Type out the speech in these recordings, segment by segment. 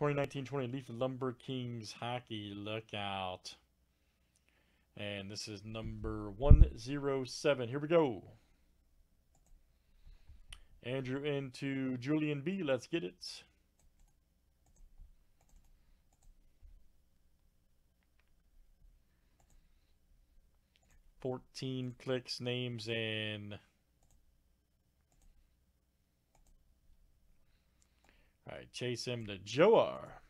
2019-20 Leaf Lumber Kings hockey. Lookout. And this is number 107. Here we go. Andrew into Julian B. Let's get it. Fourteen clicks, names, and all right, chase him to Joar.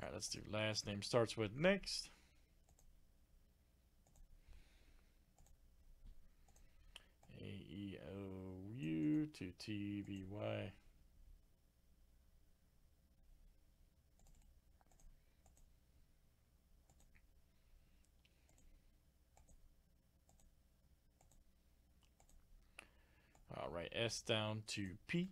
All right, let's do last name starts with next. A E O U to T B Y. Right, S down to P.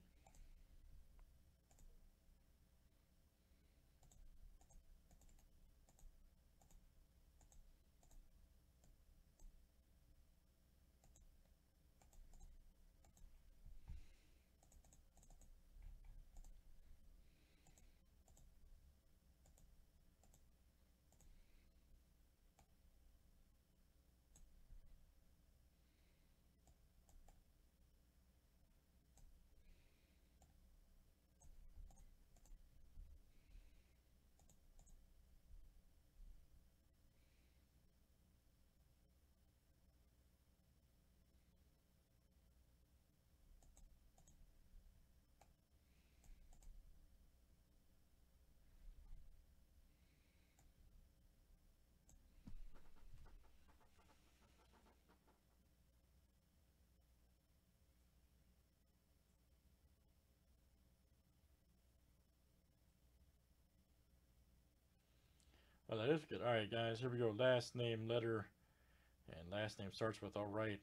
Oh, that is good. All right, guys, here we go. Last name, letter, and last name starts with all right.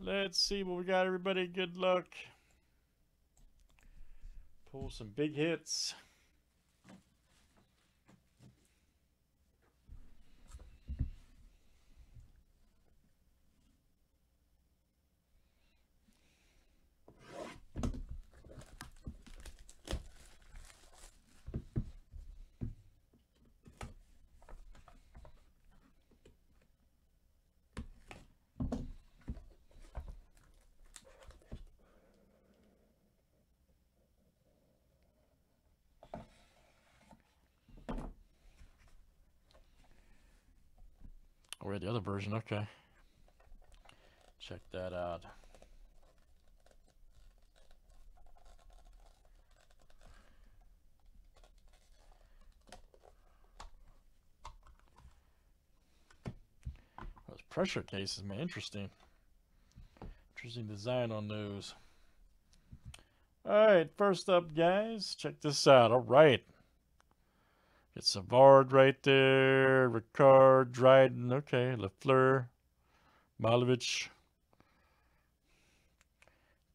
Let's see what we got, everybody. Good luck. Pull some big hits. Had the other version. Okay. Check that out. Those pressure cases, man. Interesting. Interesting design on those. Alright, first up, guys. Check this out. Alright. Get Savard right there. Ricard, Dryden. Okay. Lafleur. Mahovlich.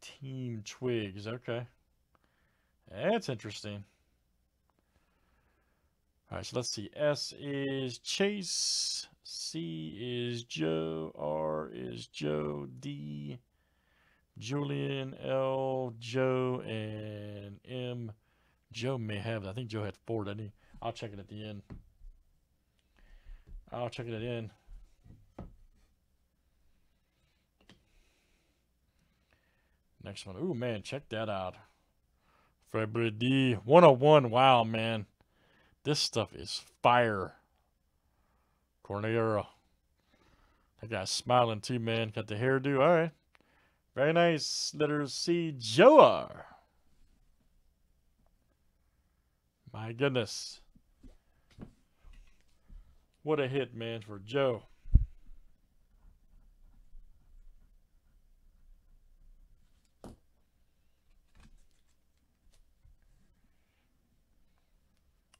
Team Twigs. Okay. That's interesting. All right, so let's see. S is Chase. C is Joe. R is Joe. D, Julian. L, Joe. And M, Joe may have. I think Joe had four, didn't he? I'll check it at the end. I'll check it at the end. Next one. Ooh, man, check that out. February D. 101. Wow, man. This stuff is fire. Cournoyer. That guy's smiling too, man. Got the hairdo. All right. Very nice. Letters C. Joar. My goodness. What a hit, man, for Joe.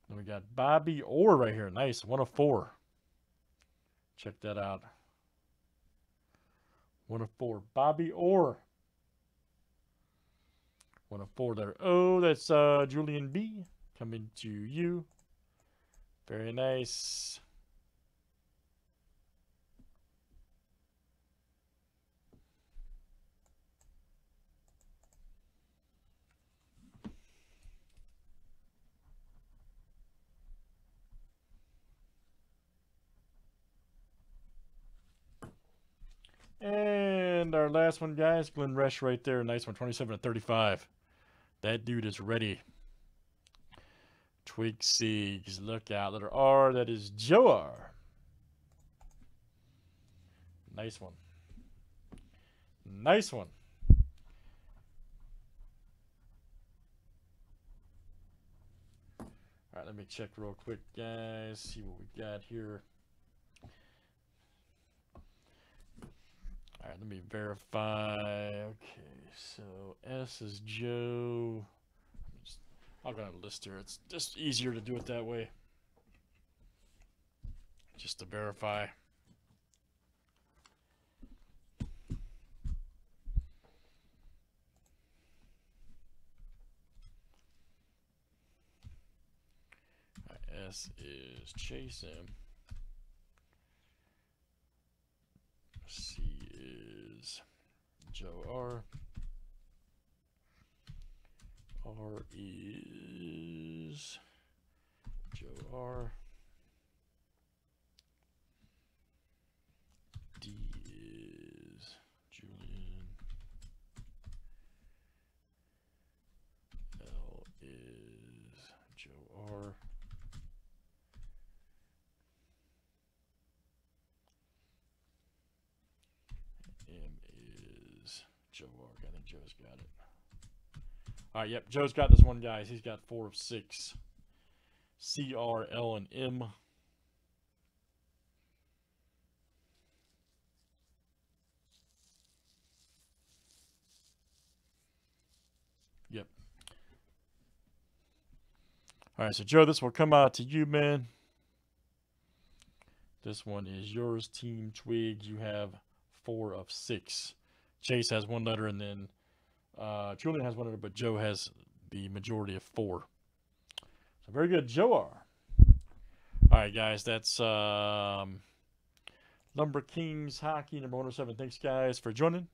Then we got Bobby Orr right here. Nice. One of four. Check that out. One of four. Bobby Orr. One of four there. Oh, that's uh, Julian B. Coming to you. Very nice. And our last one, guys, Glenn Resch right there. Nice one, 27 to 35. That dude is ready. Twig Siegs, look out. Letter R, that is Joe R. Nice one. Nice one. All right, let me check real quick, guys. See what we got here. All right, let me verify. Okay, so S is Joe. I'll go a list here. It's just easier to do it that way. Just to verify. S is Chase C is Joe R. R is Joe R. D is Julian. L is Joe R. M is Joe R. I think Joe's got it. All right, yep, Joe's got this one, guys. He's got four of six. C, R, L, and M. Yep. All right, so Joe, this will come out to you, man. This one is yours, Team Twig. You have four of six. Chase has one letter, and then uh, Julian has one letter, but Joe has the majority of four. So very good, Joe R. All right, guys, that's um, Lumber Kings Hockey number 107. Thanks, guys, for joining.